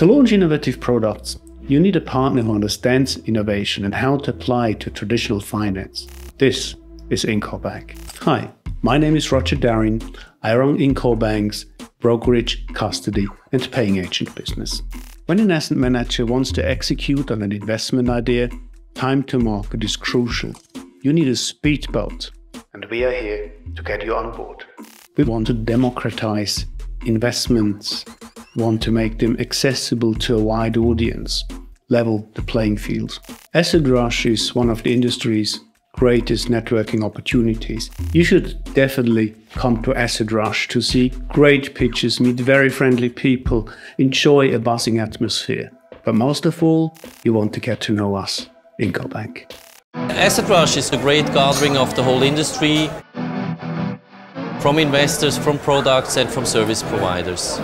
To launch innovative products, you need a partner who understands innovation and how to apply to traditional finance. This is InCore Bank. Hi, my name is Roger Darin. I run InCore Bank's brokerage, custody, and paying agent business. When an asset manager wants to execute on an investment idea, time to market is crucial. You need a speedboat, and we are here to get you on board. We want to democratize investments, want to make them accessible to a wide audience, level the playing field. AssetRush is one of the industry's greatest networking opportunities. You should definitely come to AssetRush to see great pitches, meet very friendly people, enjoy a buzzing atmosphere. But most of all, you want to get to know us, InCore Bank. AssetRush is a great gathering of the whole industry, from investors, from products and from service providers.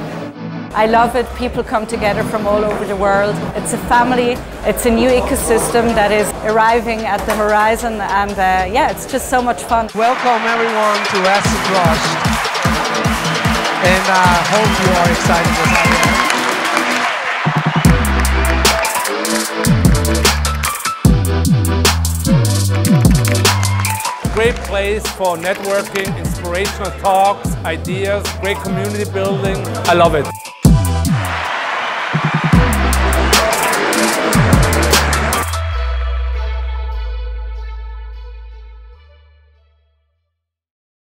I love it. People come together from all over the world. It's a family. It's a new ecosystem that is arriving at the horizon, and uh, yeah, it's just so much fun. Welcome everyone to AssetRush, and I uh, hope you are excited as I am. Great place for networking, inspirational talks, ideas, great community building. I love it.